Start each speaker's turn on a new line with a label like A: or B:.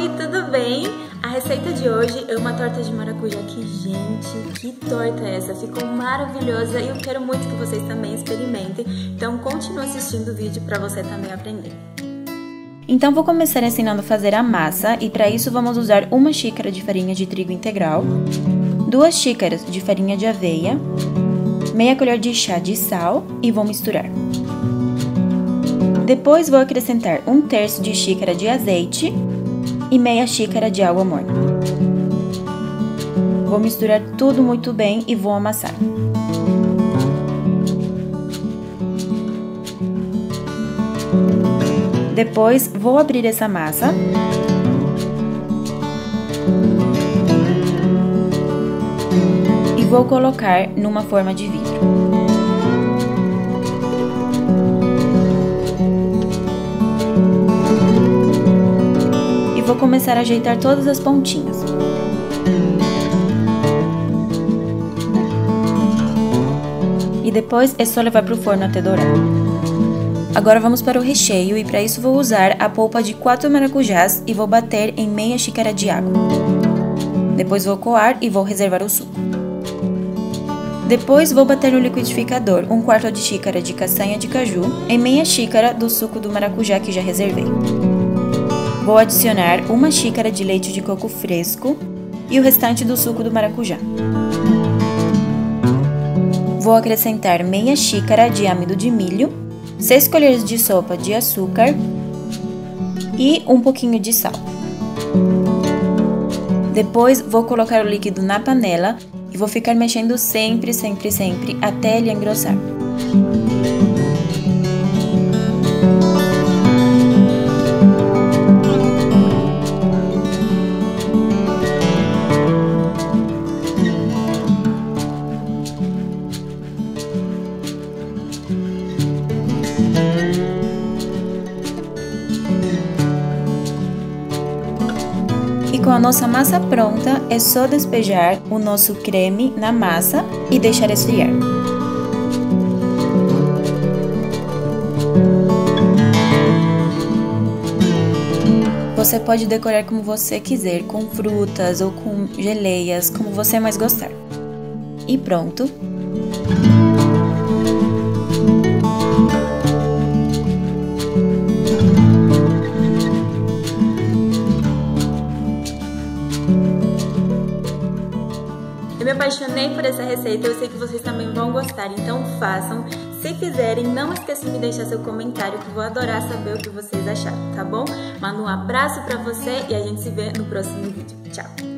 A: Oi, tudo bem? A receita de hoje é uma torta de maracujá que, gente, que torta é essa? Ficou maravilhosa e eu quero muito que vocês também experimentem. Então continue assistindo o vídeo para você também aprender.
B: Então vou começar ensinando a fazer a massa e para isso vamos usar uma xícara de farinha de trigo integral, duas xícaras de farinha de aveia, meia colher de chá de sal e vou misturar. Depois vou acrescentar um terço de xícara de azeite e meia xícara de água morna. Vou misturar tudo muito bem e vou amassar. Depois vou abrir essa massa. E vou colocar numa forma de vidro. Vou começar a ajeitar todas as pontinhas. E depois é só levar para o forno até dourar. Agora vamos para o recheio e para isso vou usar a polpa de 4 maracujás e vou bater em meia xícara de água. Depois vou coar e vou reservar o suco. Depois vou bater no liquidificador um quarto de xícara de castanha de caju em meia xícara do suco do maracujá que já reservei. Vou adicionar uma xícara de leite de coco fresco e o restante do suco do maracujá. Vou acrescentar meia xícara de amido de milho, 6 colheres de sopa de açúcar e um pouquinho de sal. Depois vou colocar o líquido na panela e vou ficar mexendo sempre, sempre, sempre até ele engrossar. Com a nossa massa pronta, é só despejar o nosso creme na massa e deixar esfriar. Você pode decorar como você quiser, com frutas ou com geleias, como você mais gostar. E pronto!
A: Apaixonei por essa receita, eu sei que vocês também vão gostar, então façam. Se fizerem, não esqueçam de deixar seu comentário, que vou adorar saber o que vocês acharam, tá bom? Mando um abraço pra você e a gente se vê no próximo vídeo. Tchau!